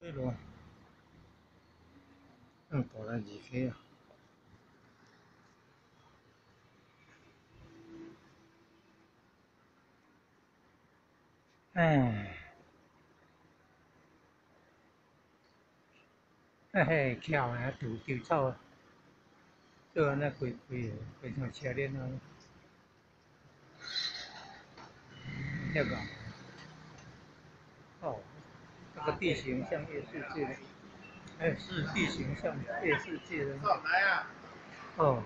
Thế rồi. Nó bỏ ra gì kia À? à. Hey, kẹo là đủ kiểu sau Chưa nó quỷ quỷ Quỷ thằng xe lên rồi Theo gọi 个地形像夜世界的，哎，是地形像夜世界的，哦。